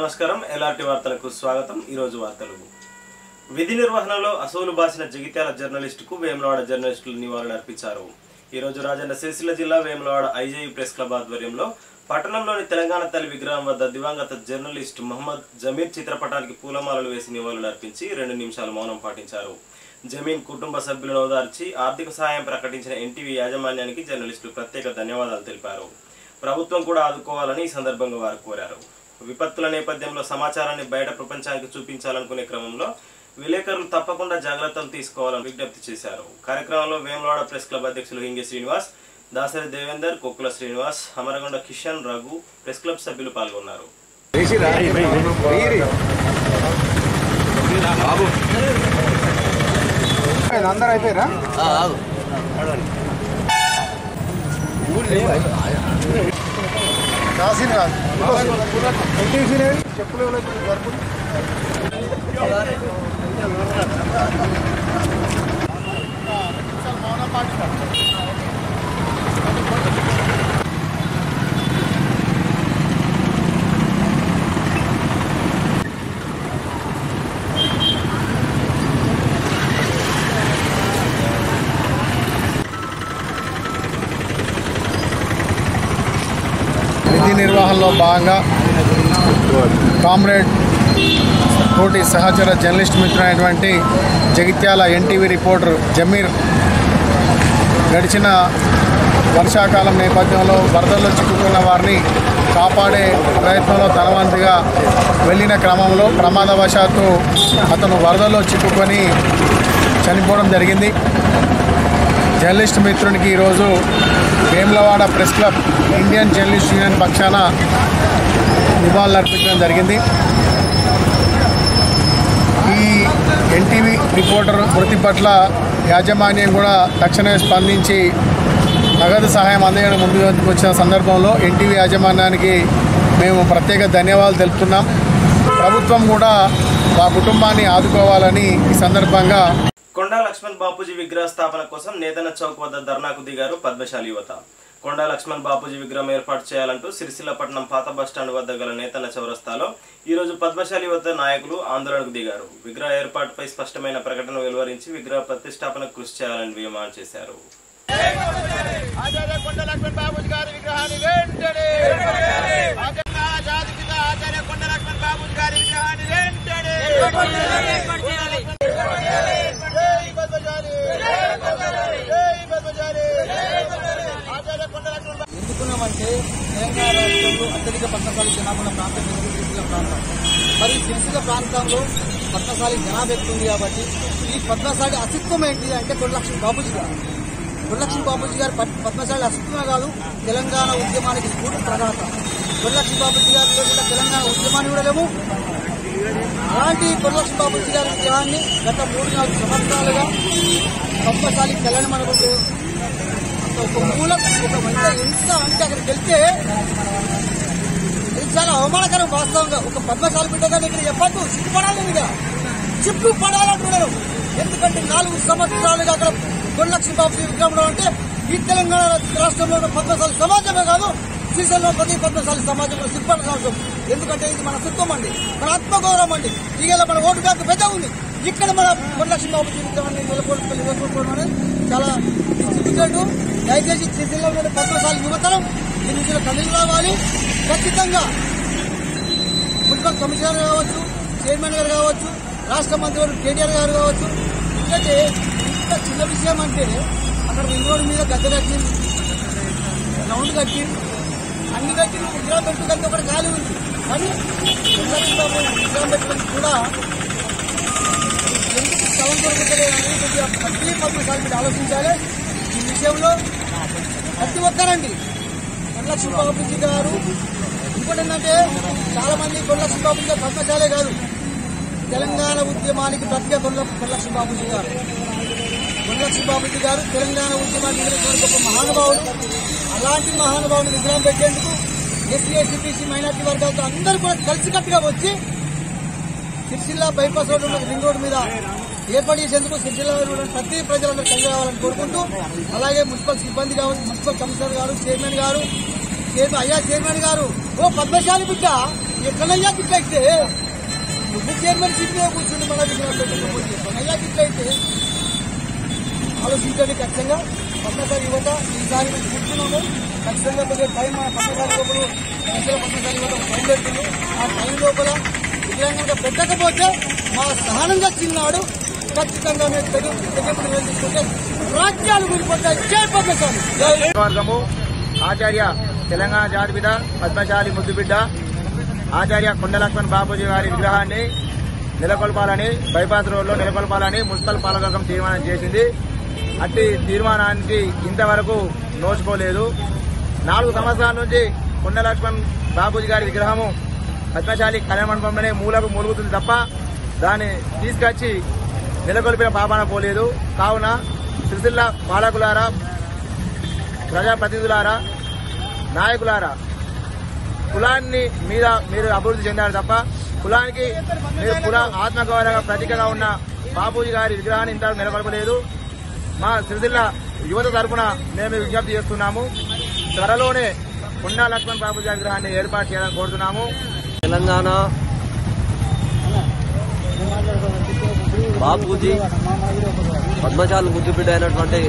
నమస్కారం. ఎలాంటి వార్తలకు స్వాగతం? ఈరోజు వార్తలు. విధి నిర్వహణలో అసోలు బాసిన జగిత్యాల జర్నలిస్టుకు వేములవాడ జర్నలిస్టులు నివాళులు అర్పించారు. ఈరోజు రాజన్న సిరిసిల్ల జిల్లా వేములవాడ ఐజేయు ప్రెస్ క్లబ్ ఆధ్వర్యంలో పట్టణంలోని తెలంగాణ తల్లి విగ్రహం వద్ద దివంగత జర్నలిస్ట్ మహమ్మద్ జమీర్ చిత్రపటానికి పూలమాలలు వేసి నివాళులు అర్పించి రెండు నిమిషాలు మౌనం పాటించారు. జమీన్ కుటుంబ సభ్యులను ఓదార్చి ఆర్థిక సహాయం ప్రకటించిన ఎన్టీవీ యాజమాన్యానికి జర్నలిస్టులు ప్రత్యేక ధన్యవాదాలు తెలిపారు. ప్రభుత్వం కూడా ఆదుకోవాలని ఈ సందర్భంగా వారు కోరారు. విపత్తుల నేపథ్యంలో సమాచారాన్ని బయట ప్రపంచానికి చూపించాలనుకునే క్రమంలో విలేకరులు తప్పకుండా జాగ్రత్తలు తీసుకోవాలని విజ్ఞప్తి చేశారు. కార్యక్రమంలో వేములవాడ ప్రెస్ క్లబ్ అధ్యక్షులు హింగి శ్రీనివాస్ దాసరి దేవేందర్ కుక్కుల శ్రీనివాస్ అమరగొండ కిషన్ రఘు ప్రెస్ క్లబ్ సభ్యులు పాల్గొన్నారు. అందరూ అయిపోయారా? కాసిన చెప్పులు ఎవరైతే వరకు నిర్వహణలో భాగంగా కామ్రేడ్ తోటి సహచర జర్నలిస్ట్ మిత్రుడైనటువంటి జగిత్యాల ఎన్టీవీ రిపోర్టర్ జమీర్ గడిచిన వర్షాకాలం నేపథ్యంలో వరదల్లో చిక్కుకున్న వారిని కాపాడే ప్రయత్నంలో ధనవంతిగా వెళ్ళిన క్రమంలో ప్రమాదవశాత్తు అతను వరదల్లో చిక్కుకొని చనిపోవడం జరిగింది. జర్నలిస్ట్ మిత్రునికి ఈరోజు Vemulawada press club Indian journalist union పక్షాన నివాళులు అర్పించడం జరిగింది. ఈ ఎన్టీవీ రిపోర్టర్ మృతి పట్ల యాజమాన్యం కూడా తక్షణమే స్పందించి నగదు సహాయం అందజేయడం ముందుకు వచ్చిన సందర్భంలో ఎన్టీవీ యాజమాన్యానికి మేము ప్రత్యేక ధన్యవాదాలు తెలుపుతున్నాం. ప్రభుత్వం కూడా మా కుటుంబాన్ని ఆదుకోవాలని ఈ సందర్భంగా కొండా లక్ష్మణ్ బాపూజీ విగ్రహ స్థాపన కోసం నేతన చౌక్ వద్ద ధర్నాకు దిగారు పద్మశాలి యువత. కొండా లక్ష్మణ్ బాపూజీ విగ్రహం ఏర్పాటు చేయాలంటూ సిరిసిల్లపట్నం పాత బస్టాండ్ వద్ద గల నేతన్న చౌరస్తాలో ఈ రోజు పద్మశాలి యువత నాయకులు ఆందోళనకు దిగారు. విగ్రహ ఏర్పాటుపై స్పష్టమైన ప్రకటన వెలువరించి విగ్రహ ప్రతిష్టాపనకు కృషి చేయాలని డిమాండ్ చేశారు. ఆచార్య కొండ లక్ష్మణ్ బాబుజీ గారి విగ్రహాన్ని ఎందుకున్నామంటే తెలంగాణ రాష్ట్రంలో అత్యధిక పట్టణశాలి జనాభా ప్రాంతం ఏది? సిరిసిల్ల ప్రాంతం. మరి సిరిసిల్ల ప్రాంతంలో పట్టణశాలి జనాభా ఎక్కువ కాబట్టి ఈ పద్మశాలి అస్తిత్వం ఏంటి అంటే గురులక్ష్మి బాబుజీ గారు. కొల్లక్ష్మి బాబుజీ గారు పద్మశాలి అస్తిత్వమే కాదు తెలంగాణ ఉద్యమానికి స్ఫూర్తి ప్రదాత కొల్లక్ష్మి బాబుజీ గారు లేకుండా తెలంగాణ ఉద్యమాన్ని కూడా లేవు అలాంటి కొల్లక్ష్మి బాబుజీ గారి విగ్రహాన్ని గత మూడు నాలుగు సంవత్సరాలుగా పద్మశాలి తెలంగాణ మనకు ఒక మూల ఒక మంట ఎంత అంటే అక్కడికి వెళ్తే ఇది చాలా అవమానకరం వాస్తవంగా. ఒక పద్మశాల బిడ్డగా ఇక్కడ చెప్పద్దు. సిగ్గుపడాలి మీద. సిగ్గుపడాలంటున్నారు ఎందుకంటే నాలుగు సంవత్సరాలుగా అక్కడ కొల్లక్ష్మి బాబు విగ్రహంలో అంటే ఈ తెలంగాణ రాష్ట్రంలో ఉన్న పద్మశాలి సమాజమే కాదు సీజన్లో ప్రతి పద్మశాలి సమాజంలో సిబ్బంది కావచ్చు ఎందుకంటే ఇది మన సిద్ధం అండి. మన ఆత్మగౌరవం అండి. ఈగల మన ఓటు బ్యాంక్ పెద్ద ఉంది. ఇక్కడ మన వరలక్ష్మి బాబు విగ్రహాన్ని నెలకొల్పి నెలకొల్పడం అనేది చాలా సిగ్గుచేటు. దయచేసి శ్రీశైలంలోని పద్మశాలి యువతరం దీని నుంచి కమిటీ రావాలి. ఖచ్చితంగా మున్సిపల్ కమిషనర్ కావచ్చు చైర్మన్ గారు కావచ్చు రాష్ట్ర మంత్రి కేటీఆర్ గారు కావచ్చు. ఎందుకంటే ఇంత చిన్న విషయం అంటే అక్కడ రింగ్ రోడ్ మీద గద్దె కట్టి రౌండ్ కట్టి అన్ని కట్టి విగ్రహం పెట్టుకోవడానికి ఒకటి ఖాళీ ఉంది. కానీ విగ్రహం విగ్రహం కూడా ఎందుకు స్థలం దొరకలేదు అనేది కొద్దిగా ప్రతి పద్మశాలి మీరు ఆలోచించాలి. ఈ విషయంలో ప్రతి ఒక్కరండి. కొండ సుబ్బాబుజీ గారు ఇంకోటి ఏంటంటే చాలా మంది కొండ సుబ్బాబుజీ గారు పద్మశాలే కాదు తెలంగాణ ఉద్యమానికి ప్రత్యేక కొండ కొండ సుబ్బాబుజీ గారు. కొల్లక్ష్మి బాబుజీ గారు తెలంగాణ ఉద్యమాన్ని నిర్వహించిన గొప్ప మహానుభావుడు. అలాంటి మహానుభావుని విగ్రహం పెట్టేందుకు ఎస్సీ ఎస్సీ బీసీ మైనార్టీ వర్గాలతో అందరూ కూడా కలిసికట్టుగా వచ్చి Sircilla bypass road ring road మీద ఏర్పాటు చేసేందుకు సిరిసిల్ల ప్రతి ప్రజలందరూ కలిసి రావాలని కోరుకుంటూ అలాగే మున్సిపల్ సిబ్బంది కావచ్చు మున్సిపల్ కమిషనర్ గారు చైర్మన్ గారు అయ్యా చైర్మన్ గారు ఓ పద్మశాలి బిడ్డ ఎక్కడయ్యా బిడ్డ అయితే? నువ్వు చైర్మన్ సీట్ మీద కూర్చుండి మన బిడ్డ అయితే ఆలోచించండి ఖచ్చితంగా. పట్టణకారు యువత ఈసారి మేము కూర్చున్నాము. ఖచ్చితంగా కొద్దిగా టైం మన పట్టణకారు లోపల ఇతర పట్టణసారి యువత టైం పెడుతుంది ఆ టైం లోపల వికలాంగంగా పెట్టకపోతే మా సహనంగా చిన్నాడు ఖచ్చితంగా మేము తెగ తెగపడి తీసుకుంటే రాజ్యాలు కూలిపోతాయి జై వర్గము ఆచార్య తెలంగాణ జాతిపిత పద్మశాలి ముద్దుబిడ్డ ఆచార్య కొండలక్ష్మణ్ బాబూజీ గారి విగ్రహాన్ని నెలకొల్పాలని బైపాస్ రోడ్లో నెలకొల్పాలని మున్సిపల్ పాలకవర్గం తీర్మానం చేసింది. అట్టి తీర్మానానికి ఇంతవరకు నోచుకోలేదు. నాలుగు సంవత్సరాల నుంచి కొండలక్ష్మణ్ బాబూజీ గారి విగ్రహము పద్మశాలి కళ్యాణ మండపంలోనే మూలకు మూలుగుతుంది తప్ప దాన్ని తీసుకొచ్చి నెలకొల్పిన పాపాన పోలేదు. కావున సిరిసిల్ల పాలకులారా ప్రజాప్రతినిధులారా నాయకులారా కులాన్ని మీద మీరు అభివృద్ధి చెందారు తప్ప కులానికి మీరు కుల ఆత్మగౌరవ ప్రతీకగా ఉన్న బాబూజీ గారి విగ్రహాన్ని ఇంతవరకు నెలకొల్పలేదు. మా సిరిసిల్ల యువత తరపున మేము విజ్ఞప్తి చేస్తున్నాము. త్వరలోనే కొండా లక్ష్మణ్ బాబు విగ్రహాన్ని ఏర్పాటు చేయాలని కోరుతున్నాము. తెలంగాణ బాపూజీ పద్మశాల ముద్దుబిడ్డ అయినటువంటి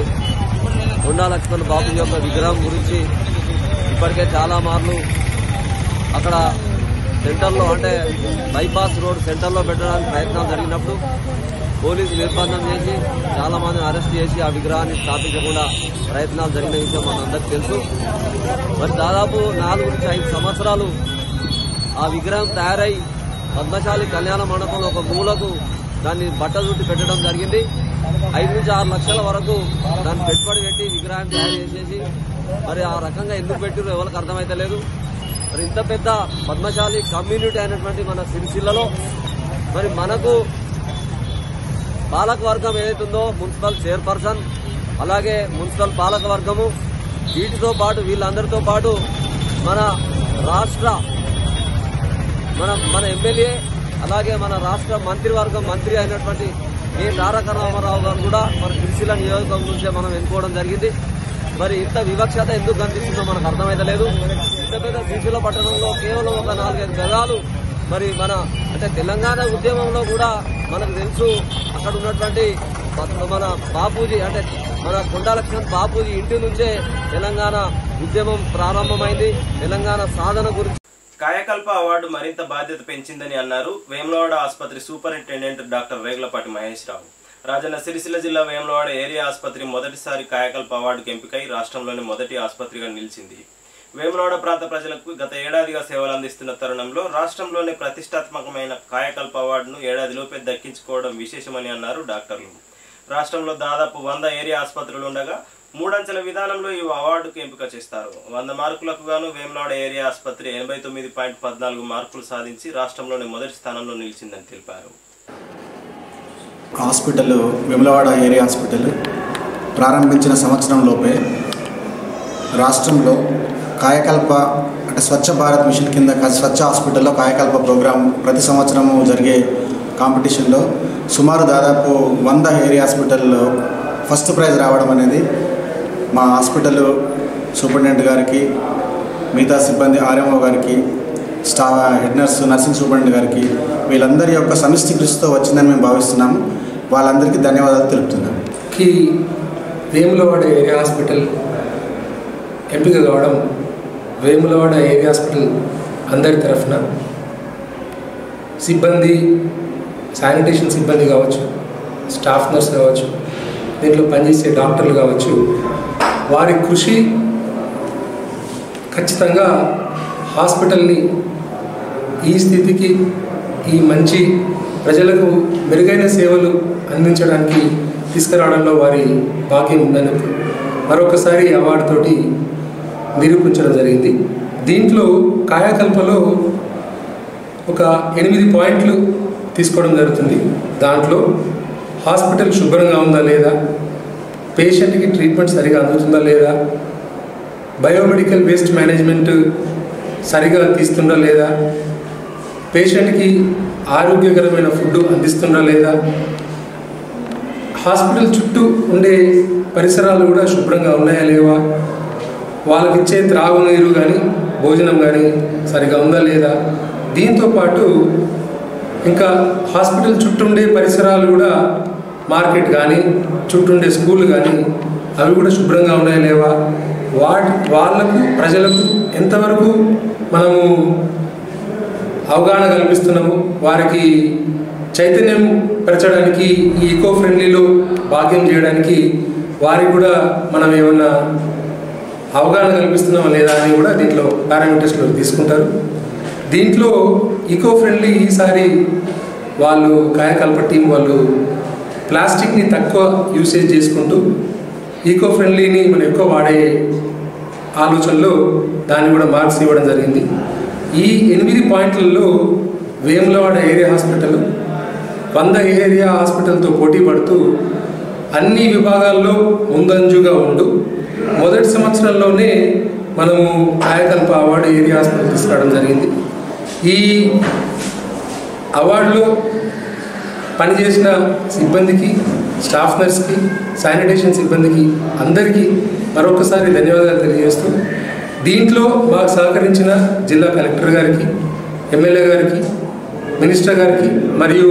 కొండా లక్ష్మణ్ బాబు యొక్క విగ్రహం గురించి ఇప్పటికే చాలా మార్లు అక్కడ సెంటర్లో అంటే బైపాస్ రోడ్ సెంటర్లో పెట్టడానికి ప్రయత్నం జరిగినప్పుడు పోలీసు నిర్బంధం చేసి చాలా మందిని అరెస్ట్ చేసి ఆ విగ్రహాన్ని స్థాపించకుండా ప్రయత్నాలు జరిగిన విషయం మనందరికీ తెలుసు. మరి దాదాపు నాలుగు నుంచి ఐదు సంవత్సరాలు ఆ విగ్రహం తయారై పద్మశాలి కళ్యాణ మండపంలో ఒక మూలకు దాన్ని బట్ట చుట్టి పెట్టడం జరిగింది. ఐదు నుంచి ఆరు లక్షల వరకు దాన్ని పెట్టుబడి పెట్టి విగ్రహాన్ని తయారు చేసేసి మరి ఆ రకంగా ఎందుకు పెట్టిరో ఎవరికి అర్థమైతే లేదు. మరి ఇంత పెద్ద పద్మశాలి కమ్యూనిటీ అయినటువంటి మన సిరిసిల్లలో మరి మనకు పాలకవర్గం ఏదైతుందో మున్సిపల్ చైర్పర్సన్ అలాగే మున్సిపల్ పాలకవర్గము వీటితో పాటు వీళ్ళందరితో పాటు మన రాష్ట్ర మన మన ఎమ్మెల్యే అలాగే మన రాష్ట్ర మంత్రివర్గం మంత్రి అయినటువంటి ఏ తారక రామారావు గారు కూడా మన సిరిసిల్ల నియోజకవర్గం నుంచే మనం ఎన్నుకోవడం జరిగింది. మరి ఇంత వివక్షత ఎందుకు కనిపిస్తుందో మనకు అర్థమైతలేదు. ఇంత పెద్ద సిరిసిల్ల పట్టణంలో కేవలం ఒక నాలుగైదు గదాలు మరి మన అంటే తెలంగాణ ఉద్యమంలో కూడా మనకు తెలుసు అక్కడ ఉన్నటువంటి మన బాపూజీ అంటే మన కొండాలక్ష్మణ్ బాపూజీ ఇంటి నుంచే తెలంగాణ ఉద్యమం ప్రారంభమైంది. తెలంగాణ సాధన గురించి కాయకల్ప అవార్డు మరింత బాధ్యత పెంచిందని అన్నారు వేములవాడ ఆసుపత్రి సూపరింటెండెంట్ డాక్టర్ రేగులపాటి మహేష్ రావు రాజన్న సిరిసిల్ల జిల్లా వేములవాడ ఏరియా ఆసుపత్రి మొదటిసారి కాయకల్ప అవార్డుకు ఎంపికై రాష్ట్రంలోని మొదటి ఆసుపత్రిగా నిలిచింది. వేములవాడ ప్రాంత ప్రజలకు గత ఏడాదిగా సేవలు అందిస్తున్న తరుణంలో రాష్ట్రంలోనే ప్రతిష్టాత్మకమైన కాయకల్ప అవార్డును ఏడాదిలోపే దక్కించుకోవడం విశేషమని అన్నారు డాక్టర్లు. రాష్ట్రంలో దాదాపు వంద ఏరియా ఆసుపత్రులు ఉండగా మూడంచెల విధానంలో ఈ అవార్డుకు ఎంపిక చేస్తారు. వంద మార్కులకు గాను వేములవాడ ఏరియా ఆసుపత్రి ఎనభై తొమ్మిది పాయింట్ పద్నాలుగు మార్కులు సాధించి రాష్ట్రంలోని మొదటి స్థానంలో నిలిచిందని తెలిపారు. హాస్పిటల్ వేములవాడ ఏరియా హాస్పిటల్ ప్రారంభించిన సంవత్సరంలోపే రాష్ట్రంలో కాయకల్ప అంటే స్వచ్ఛ భారత్ మిషన్ కింద స్వచ్ఛ హాస్పిటల్లో కాయకల్ప ప్రోగ్రాం ప్రతి సంవత్సరము జరిగే కాంపిటీషన్లో సుమారు దాదాపు వంద ఏరియా హాస్పిటల్లో ఫస్ట్ ప్రైజ్ రావడం అనేది మా హాస్పిటల్ సూపరింటెండెంట్ గారికి మిగతా సిబ్బంది ఆర్ఎంఓ గారికి staff head nurse nursing superintendent గారికి వీళ్ళందరి యొక్క సమిష్టి కృషితో వచ్చిందని మేము భావిస్తున్నాము. వాళ్ళందరికీ ధన్యవాదాలు తెలుపుతున్నాం కి వేములవాడ ఏరియా హాస్పిటల్ ఎంపిక కావడం వేములవాడ ఏరియా హాస్పిటల్ అందరి తరఫున సిబ్బంది శానిటేషన్ సిబ్బంది కావచ్చు స్టాఫ్ నర్స్ కావచ్చు దీంట్లో పనిచేసే డాక్టర్లు కావచ్చు వారి కృషి ఖచ్చితంగా హాస్పిటల్ని ఈ స్థితికి ఈ మంచి ప్రజలకు మెరుగైన సేవలు అందించడానికి తీసుకురావడంలో వారి భాగ్యం ఉందని మరొకసారి అవార్డుతోటి నిరూపించడం జరిగింది. దీంట్లో కాయకల్పలో ఒక ఎనిమిది పాయింట్లు తీసుకోవడం జరుగుతుంది. దాంట్లో హాస్పిటల్ శుభ్రంగా ఉందా లేదా? పేషెంట్కి ట్రీట్మెంట్ సరిగా అందుతుందా లేదా? బయోమెడికల్ వేస్ట్ మేనేజ్మెంట్ సరిగా తీస్తుందా లేదా? పేషెంట్కి ఆరోగ్యకరమైన ఫుడ్ అందిస్తుందా లేదా? హాస్పిటల్ చుట్టూ ఉండే పరిసరాలు కూడా శుభ్రంగా ఉన్నాయా లేవా? వాళ్ళకి ఇచ్చే త్రాగునీరు కానీ భోజనం కానీ సరిగా ఉందా లేదా? దీంతో పాటు ఇంకా హాస్పిటల్ చుట్టుండే పరిసరాలు కూడా మార్కెట్ కానీ చుట్టుండే స్కూల్ కానీ అవి కూడా శుభ్రంగా ఉన్నాయా లేవా? వాటి వాళ్ళకు ప్రజలకు ఎంతవరకు మనము అవగాహన కల్పిస్తున్నాము? వారికి చైతన్యం పెరచడానికి ఈ ఈకో ఫ్రెండ్లీలో భాగ్యం చేయడానికి వారికి కూడా మనం ఏమన్నా అవగాహన కల్పిస్తున్నాం లేదా అని కూడా దీంట్లో పారామీటర్స్లో తీసుకుంటారు. దీంట్లో ఈకో ఫ్రెండ్లీ ఈసారి వాళ్ళు కాయకల్ప టీం వాళ్ళు ప్లాస్టిక్ని తక్కువ యూసేజ్ చేసుకుంటూ ఈకో ఫ్రెండ్లీని మనం ఎక్కువ వాడే ఆలోచనలో దాన్ని కూడా మార్క్స్ ఇవ్వడం జరిగింది. ఈ ఎనిమిది పాయింట్లలో వేములవాడ ఏరియా హాస్పిటల్ వంద ఏరియా హాస్పిటల్తో పోటీ పడుతూ అన్ని విభాగాల్లో ముందంజుగా ఉండు. మొదటి సంవత్సరంలోనే మనము కాయకల్ప అవార్డు ఏరియా హాస్పిటల్ తీసుకురావడం జరిగింది. ఈ అవార్డులో పనిచేసిన సిబ్బందికి స్టాఫ్ నర్స్కి శానిటేషన్ సిబ్బందికి అందరికీ మరొకసారి ధన్యవాదాలు తెలియజేస్తూ దీంట్లో మాకు సహకరించిన జిల్లా కలెక్టర్ గారికి ఎమ్మెల్యే గారికి మినిస్టర్ గారికి మరియు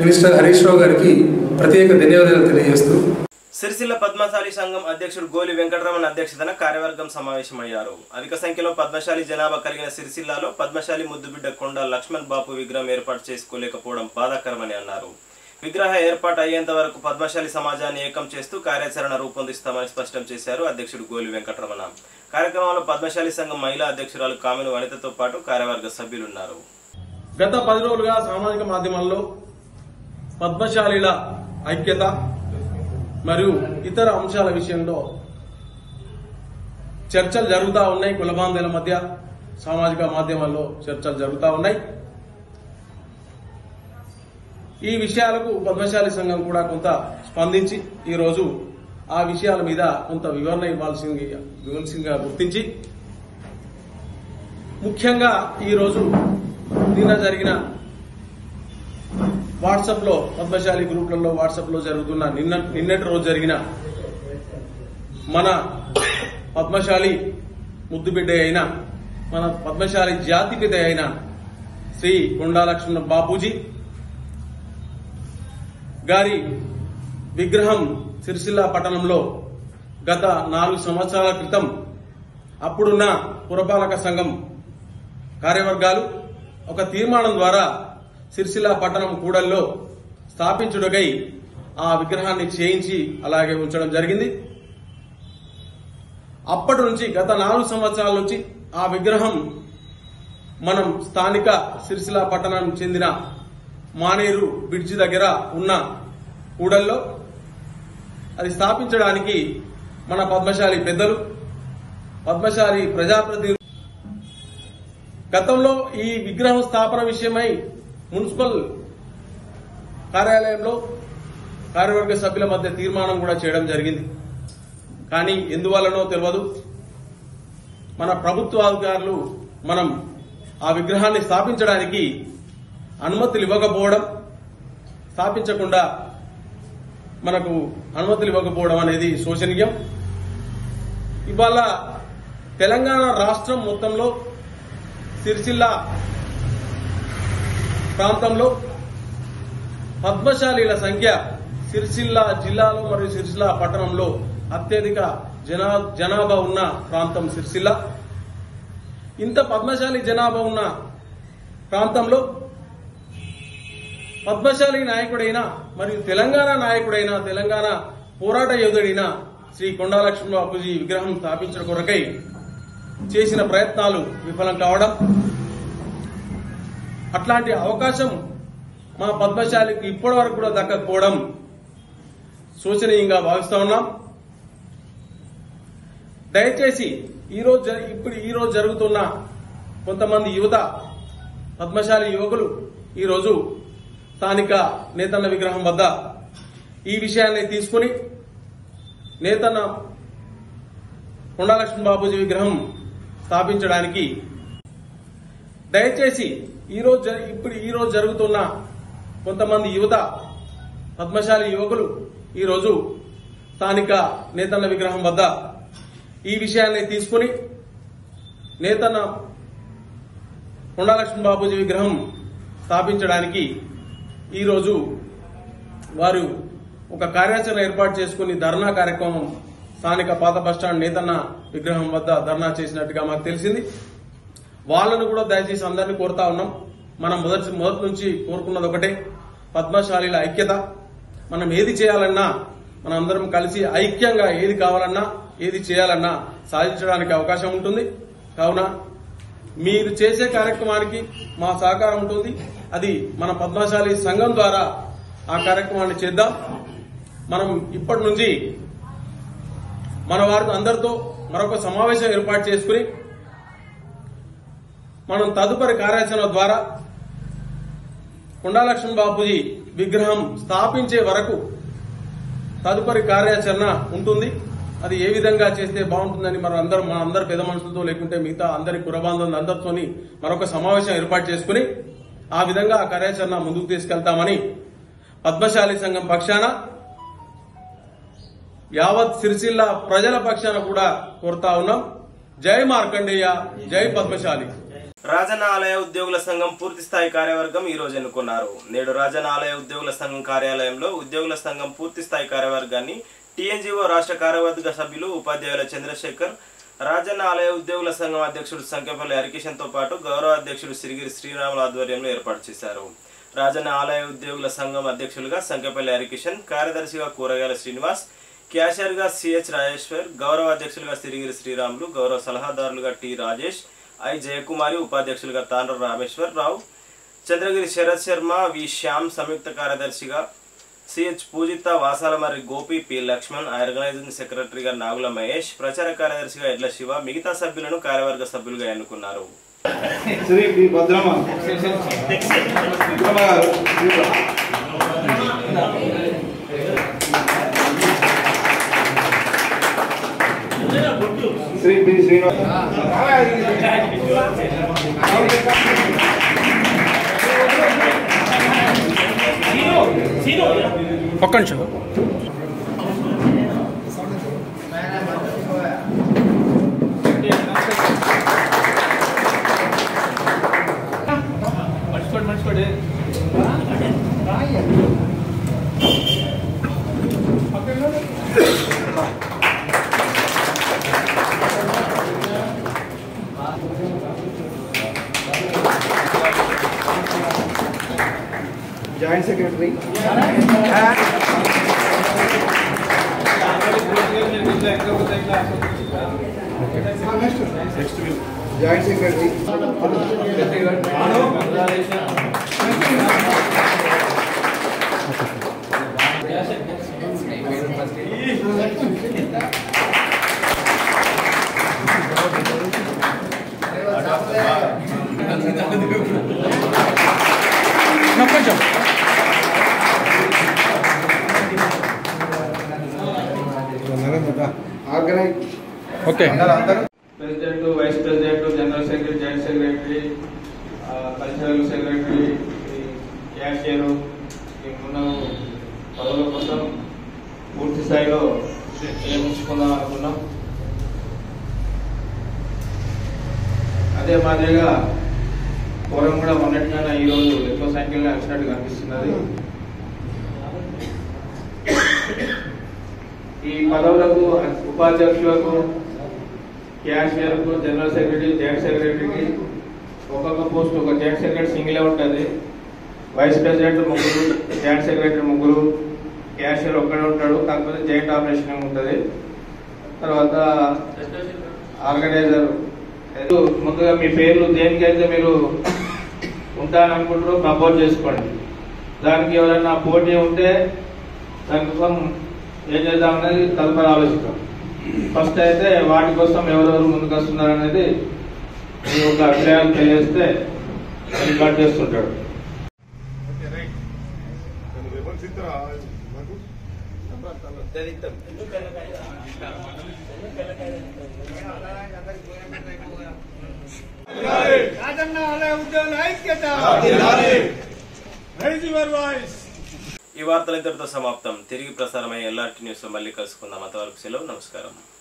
మినిస్టర్ హరీష్ రావు గారికి ప్రత్యేక ధన్యవాదాలు తెలియజేస్తూ సిరిసిల్ల పద్మశాలి సంఘం అధ్యక్షుడు గోలి వెంకటరమణ అధ్యక్షతన కార్యవర్గం సమావేశమయ్యారు. అధిక సంఖ్యలో పద్మశాలి జనాభా కలిగిన సిరిసిల్లాలో పద్మశాలి ముద్దుబిడ్డ కొండ లక్ష్మణ్ బాపు విగ్రహం ఏర్పాటు చేసుకోలేకపోవడం బాధాకరమని అన్నారు. విగ్రహ ఏర్పాటు అయ్యేంత వరకు పద్మశాలి సమాజాన్ని ఏకం చేస్తూ కార్యాచరణ రూపొందిస్తామని స్పష్టం చేశారు అధ్యక్షుడు గోలి వెంకటరమణ. కార్యక్రమంలో పద్మశాలి సంఘం మహిళా అధ్యక్షురాలు కామెను వనితతో పాటు కార్యవర్గ సభ్యులున్నారు. గత పది రోజులుగా సామాజిక మాధ్యమాల్లో పద్మశాలిల ఐక్యత మరియు ఇతర అంశాల విషయంలో చర్చలు జరుగుతూ ఉన్నాయి కులబాంధుల మధ్య సామాజిక మాధ్యమాల్లో చర్చలు జరుగుతూ ఉన్నాయి. ఈ విషయాలకు పద్మశాలి సంఘం కూడా కొంత స్పందించి ఈ రోజు ఆ విషయాల మీద కొంత వివరణ ఇవ్వాల్సింది ఇవ్వాల్సిందిగా గుర్తించి ముఖ్యంగా ఈరోజు నిన్న జరిగిన వాట్సాప్లో పద్మశాలి గ్రూప్లలో వాట్సాప్లో జరుగుతున్న నిన్న నిన్నటి రోజు జరిగిన మన పద్మశాలి ముద్దుబిడ్డ అయిన మన పద్మశాలి జాతి పిత అయిన శ్రీ కొండా లక్ష్మణ బాపూజీ గారి విగ్రహం సిరిసిల్ల పట్టణంలో గత నాలుగు సంవత్సరాల క్రితం అప్పుడున్న పురపాలక సంఘం కార్యవర్గాలు ఒక తీర్మానం ద్వారా సిరిసిల్ల పట్టణం కూడల్లో స్థాపించుడకై ఆ విగ్రహాన్ని చేయించి అలాగే ఉంచడం జరిగింది. అప్పటి నుంచి గత నాలుగు సంవత్సరాల నుంచి ఆ విగ్రహం మనం స్థానిక సిరిసిల్ల పట్టణం చెందిన మానేరు బ్రిడ్జి దగ్గర ఉన్న కూడల్లో అది స్థాపించడానికి మన పద్మశాలి పెద్దలు పద్మశాలి ప్రజాప్రతినిధులు. గతంలో ఈ విగ్రహం స్థాపన విషయమై మున్సిపల్ కార్యాలయంలో కార్యవర్గ సభ్యుల మధ్య తీర్మానం కూడా చేయడం జరిగింది. కానీ ఎందువల్లనో తెలియదు మన ప్రభుత్వ అధికారులు మనం ఆ విగ్రహాన్ని స్థాపించడానికి అనుమతులు ఇవ్వకపోవడం స్థాపించకుండా మనకు అనుమతులు ఇవ్వకపోవడం అనేది శోచనీయం. ఇవాళ తెలంగాణ రాష్ట్రం మొత్తంలో సిరిసిల్ల ప్రాంతంలో పద్మశాలీల సంఖ్య సిరిసిల్ల జిల్లాలో మరియు సిరిసిల్ల పట్టణంలో అత్యధిక జనా జనాభా ఉన్న ప్రాంతం సిరిసిల్ల. ఇంత పద్మశాలి జనాభా ఉన్న ప్రాంతంలో పద్మశాలి నాయకుడైన మరియు తెలంగాణ నాయకుడైన తెలంగాణ పోరాట యోధుడైన శ్రీ కొండా లక్ష్మణ బాపూజీ విగ్రహం స్థాపించడం కొరకై చేసిన ప్రయత్నాలు విఫలం కావడం అట్లాంటి అవకాశం మా పద్మశాలికి ఇప్పటి వరకు కూడా దక్కకపోవడం శోచనీయంగా భావిస్తా ఉన్నాం. దయచేసి ఈరోజు ఇప్పుడు ఈరోజు జరుగుతున్న కొంతమంది యువత పద్మశాలి యువకులు ఈరోజు స్థానిక నేతన్న విగ్రహం వద్ద ఈ విషయాన్ని తీసుకుని నేతన్న కొండాలక్ష్మణ బాబూజీ విగ్రహం స్థాపించడానికి దయచేసి ఈరోజు ఇప్పుడు ఈరోజు జరుగుతున్న కొంతమంది యువత పద్మశాలి యువకులు ఈరోజు స్థానిక నేతన్న విగ్రహం వద్ద ఈ విషయాన్ని తీసుకుని నేతన్న కొండాలక్ష్మణ బాబూజీ విగ్రహం స్థాపించడానికి ఈరోజు వారు ఒక కార్యాచరణ ఏర్పాటు చేసుకుని ధర్నా కార్యక్రమం స్థానిక పాత బస్టాండ్ నేతన్న విగ్రహం వద్ద ధర్నా చేసినట్టుగా మాకు తెలిసింది. వాళ్ళను కూడా దయచేసి అందరినీ కోరుతా ఉన్నాం. మనం మొదటి మొదటి నుంచి కోరుకున్నది ఒకటే పద్మశాలీల ఐక్యత. మనం ఏది చేయాలన్నా మనం అందరం కలిసి ఐక్యంగా ఏది కావాలన్నా ఏది చేయాలన్నా సాధించడానికి అవకాశం ఉంటుంది. కావున మీరు చేసే కార్యక్రమానికి మా సహకారం ఉంటుంది. అది మన పద్మశాలి సంఘం ద్వారా ఆ కార్యక్రమాన్ని చేద్దాం. మనం ఇప్పటి నుంచి మన వారి అందరితో మరొక సమావేశం ఏర్పాటు చేసుకుని మనం తదుపరి కార్యాచరణ ద్వారా కొండాలక్ష్మణ బాపూజీ విగ్రహం స్థాపించే వరకు తదుపరి కార్యాచరణ ఉంటుంది. అది ఏ విధంగా చేస్తే బాగుంటుందని మనం అందరం మన అందరి పెద్ద మనుషులతో లేకుంటే మిగతా అందరి కురబాంధవులు అందరితోని మరొక సమావేశం ఏర్పాటు చేసుకుని ఆ విధంగా ఆ కార్యాచరణ ముందుకు తీసుకెళ్తామని పద్మశాలి సంఘం పక్షాన యావత్ సిరిసిల్ల ప్రజల పక్షాన కూడా కోరుతా ఉన్నాం. జై మార్కండేయ జై పద్మశాలి. రాజన్న ఆలయ ఉద్యోగుల సంఘం పూర్తి స్థాయి కార్యవర్గం ఈ రోజు ఎన్నుకున్నారు. నేడు రాజన్న ఆలయ ఉద్యోగుల సంఘం కార్యాలయంలో ఉద్యోగుల సంఘం పూర్తి స్థాయి కార్యవర్గాన్ని టీఎన్జీఓ రాష్ట్ర కార్యవర్గ సభ్యులు ఉపాధ్యాయుల చంద్రశేఖర్ రాజన్న ఆలయ ఉద్యోగుల సంఘం అధ్యక్షుడు సంఖ్యపల్లి హరికిషన్తో పాటు గౌరవ అధ్యక్షుడు సిరిగిరి శ్రీరాముల ఆధ్వర్యంలో ఏర్పాటు చేశారు. రాజన్న ఆలయ ఉద్యోగుల సంఘం అధ్యక్షులుగా సంఖ్యపల్లి హరికిషన్ కార్యదర్శిగా కూరగాయల శ్రీనివాస్ క్యాషియర్గా సిహెచ్ రాజేశ్వర్ గౌరవ అధ్యక్షులుగా సిరిగిరి శ్రీరాములు గౌరవ సలహాదారులుగా టి రాజేష్ ఐ జయకుమారి ఉపాధ్యక్షులుగా తాండ్ర రామేశ్వర్ రావు చంద్రగిరి శరత్ శర్మ వి శ్యామ్ సంయుక్త కార్యదర్శిగా CH Pujitha Vasalamarri Gopi P Laxman organizing సెక్రటరీగా నాగుల మహేష్ ప్రచార కార్యదర్శిగా ఎడ్ల శివ మిగతా సభ్యులను కార్యవర్గ సభ్యులుగా ఎన్నుకున్నారు శ్రీ భద్రమ శ్రీ పి శ్రీనివాస్ ఒక్క నిమిషం joint secretary joint secretary organize okay. President vice president general secretary joint secretary cultural secretary cashier ఉన్న పదవుల కోసం పూర్తి స్థాయిలో నియమించుకుందాం అనుకున్నాం. అదే మాదిరిగా పూర్వం కూడా మొన్నటిగానే ఈరోజు ఎక్కువ సంఖ్యలో వచ్చినట్టు కనిపిస్తున్నది. ఈ పదవులకు ఉపాధ్యక్షులకు క్యాషియర్కు జనరల్ సెక్రటరీ జాయింట్ సెక్రటరీకి ఒక్కొక్క పోస్ట్ ఒక జాయింట్ సెక్రటరీ సింగిలే ఉంటుంది. వైస్ ప్రెసిడెంట్ ముగ్గురు జాయింట్ సెక్రటరీ ముగ్గురు క్యాషియర్ ఒక్కడే ఉంటాడు కాకపోతే జాయింట్ ఆపరేషన్ ఉంటుంది. తర్వాత ఆర్గనైజర్. ముందుగా మీ పేర్లు దేనికైతే మీరు ఉంటారనుకుంటారో ప్రపోజ్ చేసుకోండి. దానికి ఎవరైనా పోటీ ఉంటే దానికోసం ఏం చేద్దామనేది తదుపరి ఆలోచిస్తాం ఫస్ట్ అయితే వాటి కోసం ఎవరెవరు ముందుకు వస్తున్నారు అనేది ఒక అభిప్రాయాలు తెలియజేస్తే రికార్డ్ చేస్తుంటాడు. ఈ వార్తలు ఇంతటితో సమాప్తం. తిరిగి ప్రసారమై ఎల్ఆర్టీ న్యూస్ మళ్ళీ కలుసుకుందాం. అంతవరకు సెలవు. నమస్కారం.